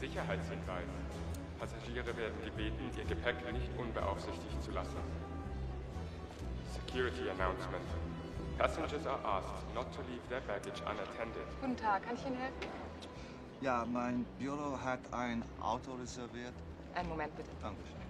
Sicherheitshinweis. Passagiere werden gebeten, ihr Gepäck nicht unbeaufsichtigt zu lassen. Security announcement. Passengers are asked not to leave their baggage unattended. Guten Tag, kann ich Ihnen helfen? Ja, mein Büro hat ein Auto reserviert. Einen Moment bitte. Dankeschön.